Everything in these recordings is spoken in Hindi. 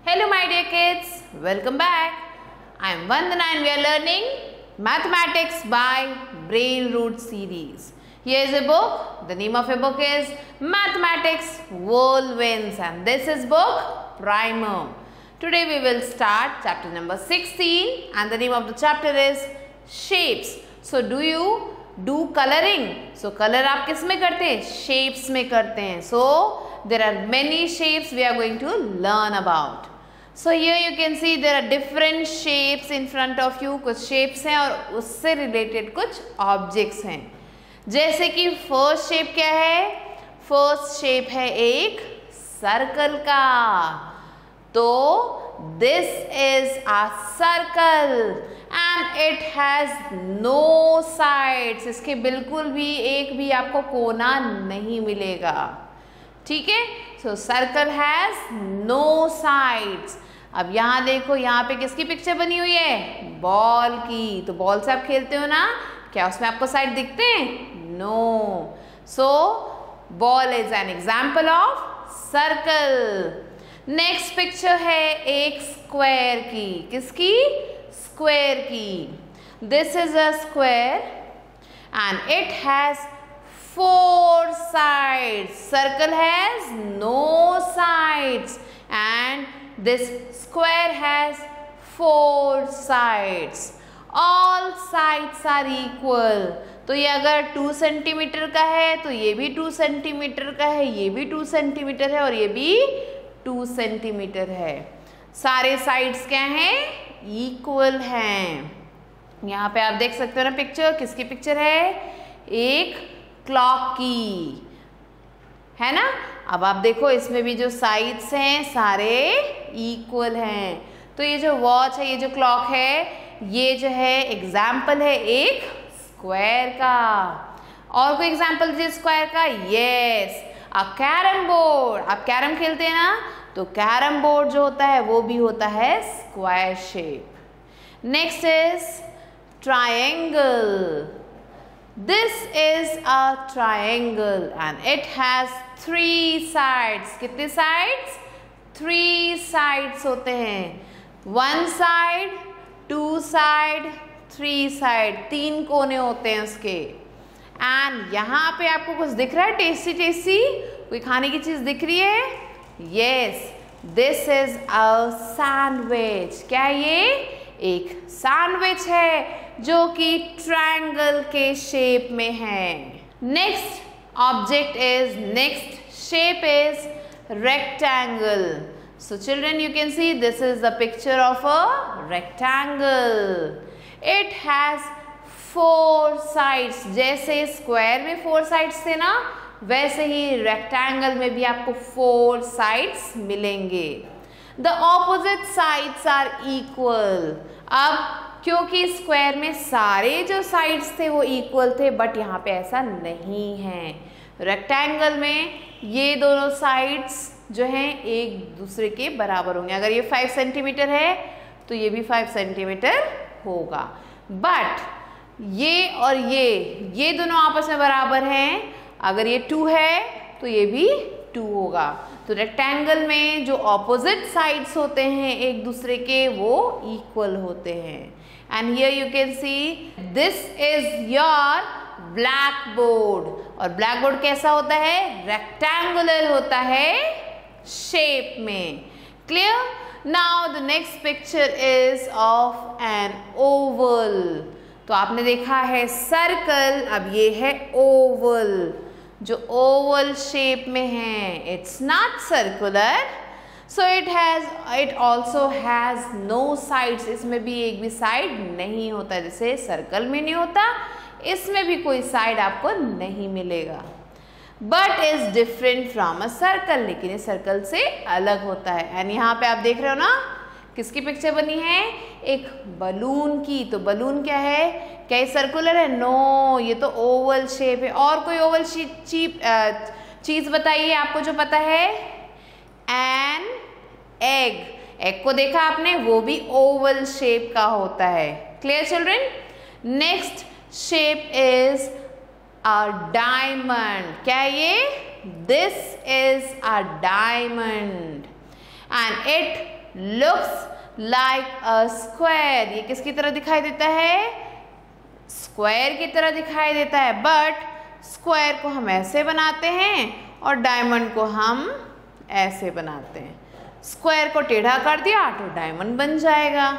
Hello my dear kids, welcome back. I am Vandana and we are learning Mathematics by Brain Root series. Here is a book. The name of a book is Mathematics Whirlwinds and this is book Primer. Today we will start chapter number 16 and the name of the chapter is Shapes. So do you do colouring so colour आप किस में करते हैं शेप्स में करते हैं so there are many shapes we are going to learn about So ये you can see there are different shapes in front of you कुछ शेप्स हैं और उससे रिलेटेड कुछ ऑब्जेक्ट्स हैं। जैसे कि फ़र्स्ट शेप क्या है? फ़र्स्ट शेप है एक सर्कल का। तो this is a circle and it has no sides इसके बिल्कुल भी एक भी आपको कोना नहीं मिलेगा। ठीक है? So circle has no sides अब यहाँ देखो, यहाँ पे किसकी पिक्चर बनी हुई है? बॉल की. तो बॉल से आप खेलते हो ना? क्या उसमें आपको साइड दिखते हैं? No so ball is an example of circle next picture है एक स्क्वायर की. किसकी? स्क्वायर की. This is a square and it has four sides circle has no sides and this square has four sides all sides are equal तो ये अगर टू सेंटीमीटर का है तो ये भी टू सेंटीमीटर का है, ये भी टू सेंटीमीटर है और ये भी टू सेंटीमीटर है. सारे साइड्स क्या हैं? इक्वल हैं. यहाँ पे आप देख सकते हो ना पिक्चर किसकी पिक्चर है? एक क्लॉक है ना? अब आप देखो, इसमें भी जो साइड्स हैं, सारे इक्वल हैं। तो ये जो वॉच है, ये जो क्लॉक है, ये जो है एग्ज़ाम्पल है एक स्क्वायर का। और कोई एग्ज़ाम्पल दीजिए स्क्वायर का? यस अ कैरम बोर्ड आप कैरम खेलते हैं ना? तो कैरम बोर्ड जो होता है, वो भी होता है square shape next is triangle this is a triangle and it has three sides कितने साइड्स थ्री साइड्स होते हैं। One side two side three side तीन कोने होते हैं उसके। एंड यहाँ पे आपको कुछ दिख रहा है? टेस्टी टेस्टी कोई खाने की चीज़ दिख रही है? Yes this is a sandwich क्या ये? एक सैंडविच है, जो कि ट्रायंगल के शेप में है। Next object is next shape is rectangle so, children, you can see this is the picture of a rectangle. It has four sides. जैसे स्क्वायर में फोर साइड्स थे ना, वैसे ही रेक्टेंगल में भी आपको फोर साइड्स मिलेंगे। The opposite sides are equal अब, क्योंकि स्क्वायर में सारे जो साइड्स थे वो इक्वल थे बट यहाँ पे ऐसा नहीं है। रेक्टेंगल में ये दोनों साइड्स जो हैं एक दूसरे के बराबर होंगे। अगर ये फाइव सेंटीमीटर है तो ये भी फाइव सेंटीमीटर होगा। बट ये और ये ये दोनों आपस में बराबर हैं। अगर ये टू है तो ये भी टू होगा। तो रेक्टेंगल में जो ऑपोजिट साइड्स होते हैं, एक दूसरे के वो इक्वल होते हैं। And here you can see this is your black board और ब्लैक बोर्ड कैसा होता है? रेक्टेंगुलर होता है शेप में। Clear now the next picture is of an oval तो आपने देखा है सर्कल अब ये है ओवल जो ओवल शेप में है it's not circular so it has it also has no sides इसमें भी एक भी साइड नहीं होता, जैसे सर्कल में नहीं होता, इसमें भी कोई साइड आपको नहीं मिलेगा। But is different from a circle लेकिन ये सर्कल से अलग होता है। एंड यहाँ पे आप देख रहे हो ना किसकी पिक्चर बनी है? एक बलून की। तो बलून क्या है? क्या ये सर्कुलर है? नो ये तो ओवल शेप है। और कोई ओवल चीप चीज़ बताइए आपको जो पता है? एन एग एग को देखा आपने? वो भी ओवल शेप का होता है। Clear children next shape is a diamond क्या ये? This is a diamond and it looks like a square ये किसकी तरह दिखाई देता है? स्क्वायर की तरह दिखाई देता है बट स्क्वायर को हम ऐसे बनाते हैं और डायमंड को हम ऐसे बनाते हैं। स्क्वायर को टेढ़ा कर दिया तो डायमंड बन जाएगा।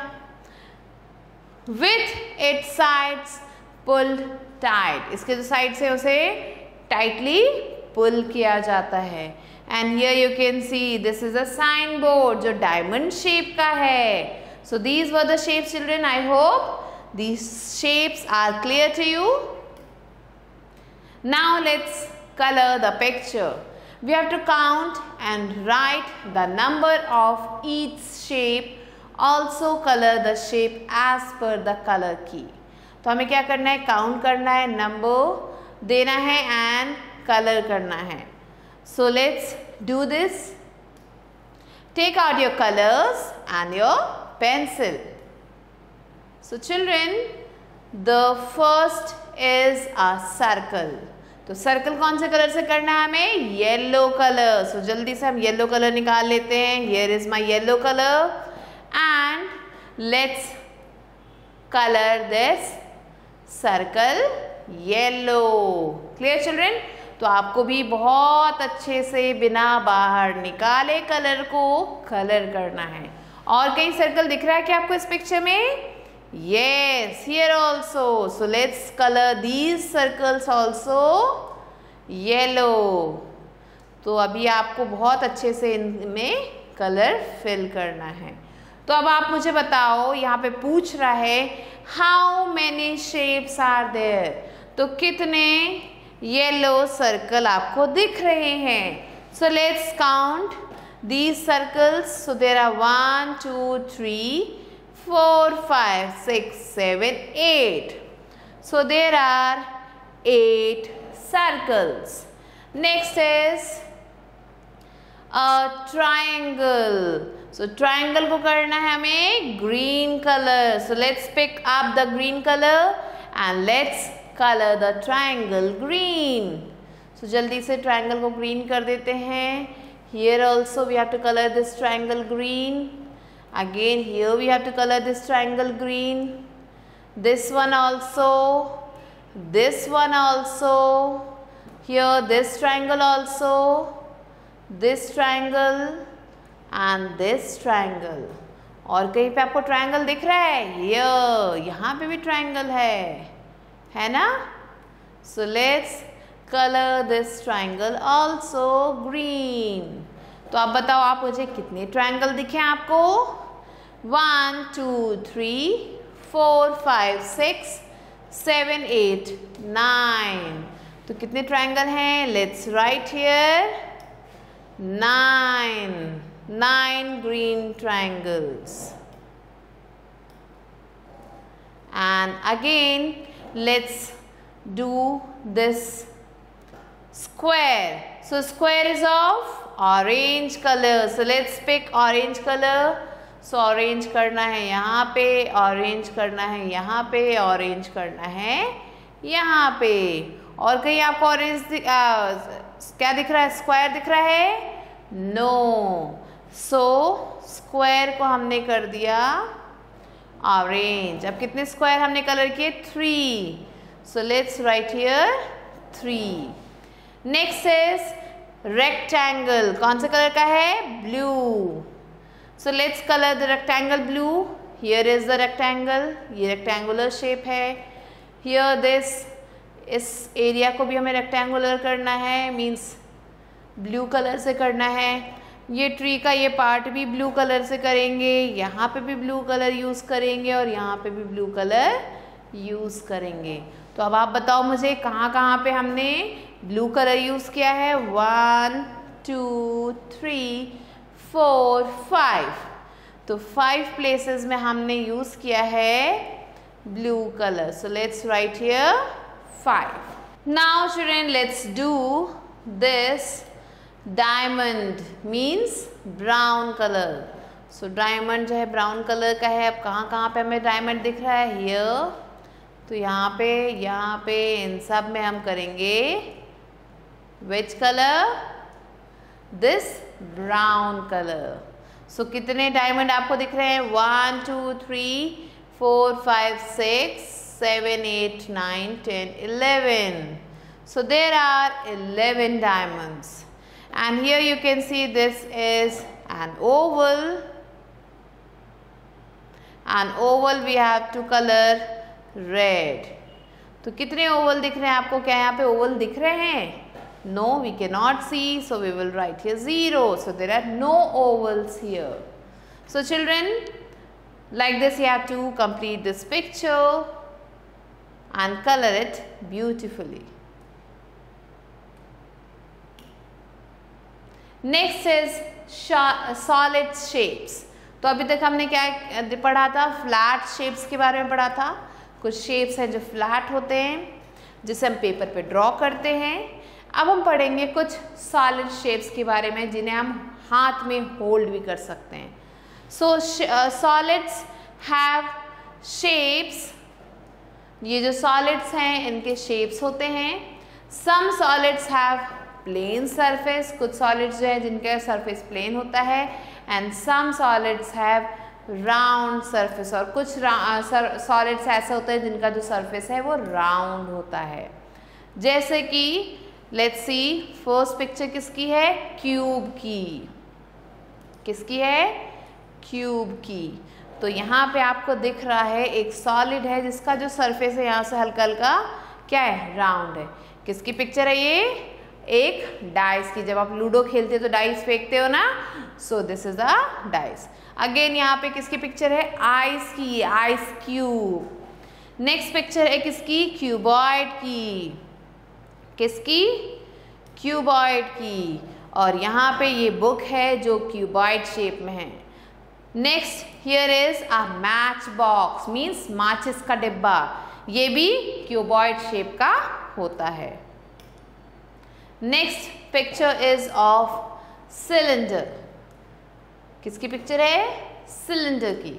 With it sides pull tight इसके जो साइड से उसे टाइटली पुल किया जाता है। And here you can see this is a sign board जो डायमंड शेप का है. So these were the shape children I hope these shapes are clear to you now let's colour the picture we have to count and write the number of each shape. Also color the shape as per the color key. तो हमें क्या करना है? काउंट करना है नंबर देना है एंड कलर करना है. So let's do this take out your colors and your pencil. So, children, the first is a circle. तो सर्कल कौन से कलर से करना है हमें? येलो कलर सो जल्दी से हम येलो कलर निकाल लेते हैं. Here is my yellow colour and let's colour this circle yellow clear children तो आपको भी बहुत अच्छे से बिना बाहर निकाले कलर को कलर करना है। और कई सर्कल दिख रहा है क्या आपको इस पिक्चर में? Yes, here also. So, let's color these circles also yellow. तो अभी आपको बहुत अच्छे से इनमें कलर फिल करना है। तो अब आप मुझे बताओ, यहाँ पे पूछ रहा है how many shapes are there तो कितने येलो सर्कल आपको दिख रहे हैं। So let's count these circles so one two three four five six seven eight so there are eight circles next is a triangle so triangle को करना है हमें green colour so let's pick up the green colour and let's colour the triangle green so जल्दी से ट्राइंगल को ग्रीन कर देते हैं here also we have to colour this triangle green again here we have to colour this triangle green this one also this one also here this triangle also this triangle and this triangle और कहीं पे आपको ट्राइंगल दिख रहा है? हियर यहाँ पे भी ट्राइंगल है। है ना? So let's colour this triangle also green तो आप बताओ, आप मुझे कितने ट्रायंगल दिखे आपको? One two three four five six seven eight nine तो कितने ट्रायंगल हैं? Let's write here nine nine green triangles and again let's do this square. So, square is of orange color. So, let's pick orange color. So orange करना है यहाँ पे ऑरेंज करना है यहाँ पे ऑरेंज करना है यहाँ पे. और कहीं आपको ऑरेंज क्या दिख रहा है? स्क्वायर दिख रहा है? नो सो स्क्वायर को हमने कर दिया ऑरेंज अब कितने स्क्वायर हमने कलर किए? Three so let's write here three next is rectangle कौन से कलर का है? Blue so let's colour the rectangle blue Here is the rectangle ये रेक्टेंगुलर शेप है. Here this, इस एरिया को भी हमें रेक्टेंगुलर करना है. मीन्स ब्लू कलर से करना है. ये ट्री का ये पार्ट भी ब्लू कलर से करेंगे, यहाँ पे भी ब्लू कलर यूज़ करेंगे और यहाँ पे भी ब्लू कलर यूज़ करेंगे। तो अब आप बताओ मुझे कहाँ कहाँ पे हमने ब्लू कलर यूज़ किया है? One two three four five तो फाइव प्लेसेस में हमने यूज़ किया है blue colour so let's write here five now student let's do this diamond means brown colour so diamond जो है ब्राउन कलर का है। अब कहाँ कहाँ पे हमें डायमंड दिख रहा है? हियर तो यहाँ पे यहाँ पे, इन सब में हम करेंगे। Which colour this brown colour so कितने डायमंड आपको दिख रहे हैं? One two three four five six seven eight nine ten eleven so, there are 11 diamonds. and here you can see this is an oval an oval we have to color red तो कितने ओवल दिख रहे हैं आपको क्या यहाँ पे ओवल दिख रहे हैं no we can not see so we will write here zero so there are no ovals here so children like this you have to complete this picture and color it beautifully. Next is solid shapes तो अभी तक हमने क्या पढ़ा था? फ्लैट शेप्स के बारे में पढ़ा था। कुछ शेप्स हैं जो फ्लैट होते हैं, जिसे हम पेपर पे ड्रॉ करते हैं। अब हम पढ़ेंगे कुछ सॉलिड शेप्स के बारे में, जिन्हें हम हाथ में होल्ड भी कर सकते हैं। सो सॉलिड्स हैव शेप्स ये जो सॉलिड्स हैं, इनके शेप्स होते हैं। Some solids have plane surface कुछ सॉलिड्स जो है जिनका सरफेस प्लेन होता है and some solids have round surface और कुछ सॉलिड्स ऐसे होते हैं जिनका जो सरफेस है वो राउंड होता है। जैसे कि लेट्स सी फ़र्स्ट पिक्चर किसकी है? क्यूब की। किसकी है? क्यूब की। तो यहाँ पे आपको दिख रहा है एक सॉलिड है जिसका जो सरफेस है यहाँ से हल्का हल्का क्या है? राउंड है। किसकी पिक्चर है ये? एक डाइस की, जब आप लूडो खेलते हो तो डाइस फेंकते हो ना so this is a dice again यहाँ पे किसकी पिक्चर है? आइस की आइस क्यूब नेक्स्ट पिक्चर है किसकी? क्यूबॉइड की. किसकी? क्यूबॉइड की. और यहाँ पे ये बुक है जो क्यूबॉइड शेप में है. Next here is a match box means माचिस का डिब्बा. ये भी क्यूबॉइड शेप का होता है. Next picture is of cylinder किसकी पिक्चर है? सिलेंडर की.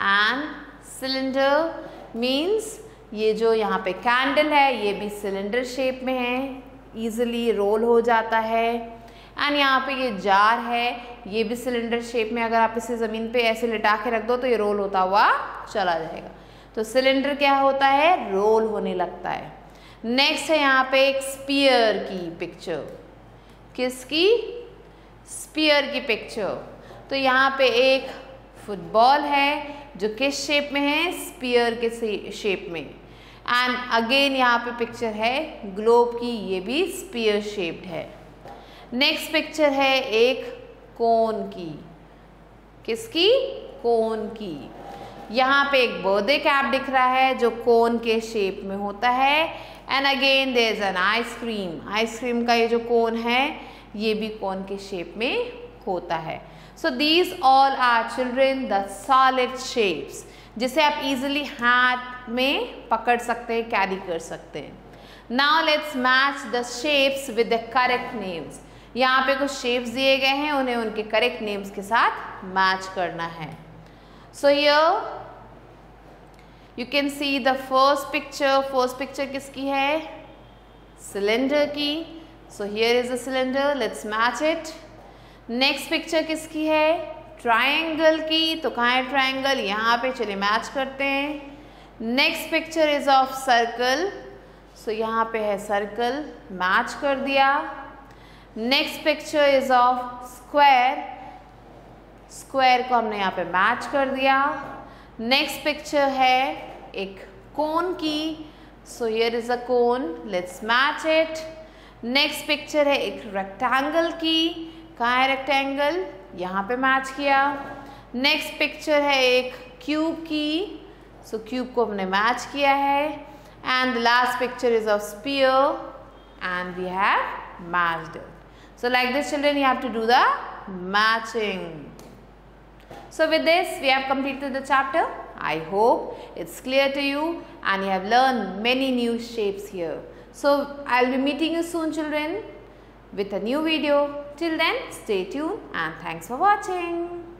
एंड सिलेंडर मीन्स ये जो यहाँ पे कैंडल है, ये भी सिलेंडर शेप में है. इजीली रोल हो जाता है. एंड यहाँ पे ये जार है, ये भी सिलेंडर शेप में. अगर आप इसे ज़मीन पे ऐसे लिटा के रख दो तो ये रोल होता हुआ चला जाएगा. तो सिलेंडर क्या होता है? रोल होने लगता है. नेक्स्ट है यहाँ पे एक स्पीयर की पिक्चर किसकी? स्पीयर की पिक्चर तो यहाँ पे एक फुटबॉल है जो किस शेप में है? स्पीयर के शेप में. एंड अगेन यहाँ पे पिक्चर है ग्लोब की, ये भी स्पीयर शेप्ड है. नेक्स्ट पिक्चर है एक कोन की. किसकी? कोन की. यहाँ पे एक बर्थडे कैप दिख रहा है जो कोन के शेप में होता है. And again there is an ice cream ice cream का ये जो कोन है, ये भी कौन के शेप में होता है. So these all are children the solid shapes जिसे आप इजिली हाथ में पकड़ सकते हैं कैरी कर सकते हैं. Now let's match the shapes with the correct names यहाँ पे कुछ शेप्स दिए गए हैं, उन्हें उनके करेक्ट नेम्स के साथ मैच करना है. So here you can see the first picture first picture किसकी है सिलेंडर की so here is a cylinder let's match it Next picture किसकी है ट्राइंगल की तो कहाँ है ट्राइंगल यहाँ पे. चलिए मैच करते हैं. Next picture is of circle so यहाँ पे है सर्कल मैच कर दिया. Next picture is of square square को हमने यहाँ पे मैच कर दिया. नेक्स्ट पिक्चर है एक कोन की. So here is a cone let's match it next picture है एक रेक्टेंगल की. कहाँ है रेक्टेंगल यहाँ पे मैच किया. नेक्स्ट पिक्चर है एक क्यूब की. सो so, क्यूब को हमने मैच किया है. And last picture is of sphere and we have matched it so like this children you have to do the matching So with this we have completed the chapter. I hope it's clear to you and you have learned many new shapes here. So, I will be meeting you soon children with a new video. Till then, stay tuned and thanks for watching.